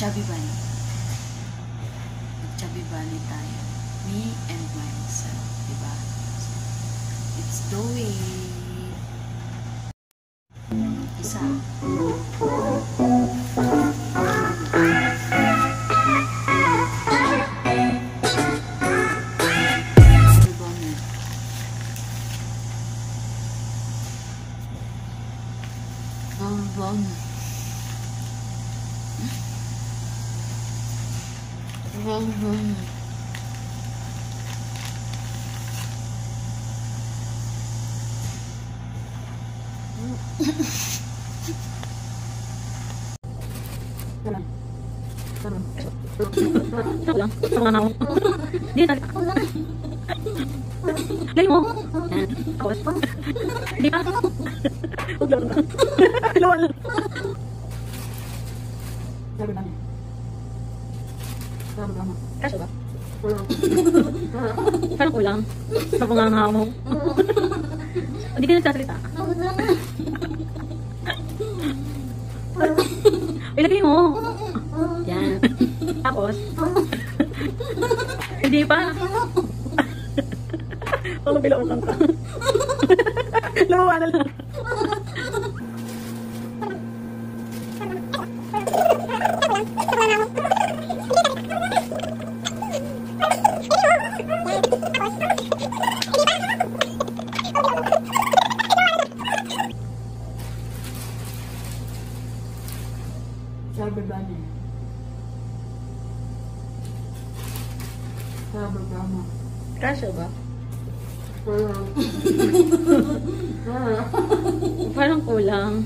Chubby Bunny. Chubby Bunny tayo. Me and myself. Diba? So, let's do it! Isa. Chubby Bunny. Chubby Bunny. Chubby Bunny. Ako lang. Ako lang ako. Hindi, tali. Lay mo. Hindi pa. Huwag lang. Lawan lang. Bunny. Kasya ba? Parang kulang. Sa panganga mo. Hindi ka nagsasalita. Tapos. Hindi pa. Ako bilaukan ka. Lumawa na lang. Chubby Bunny. Chubby Bunny. Kasya ba? Parang kulang.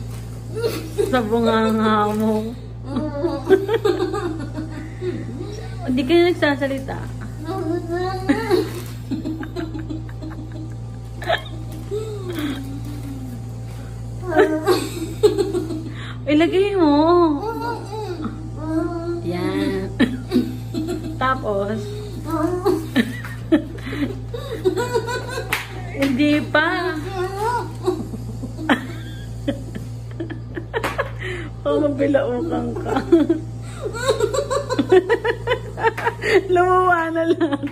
Sa bunganga mo. Hindi ka na nagsasalita. Ilagay mo. Yan. Tapos, hindi pa. Oh, mabilaukan ka. Lumuwa na lang.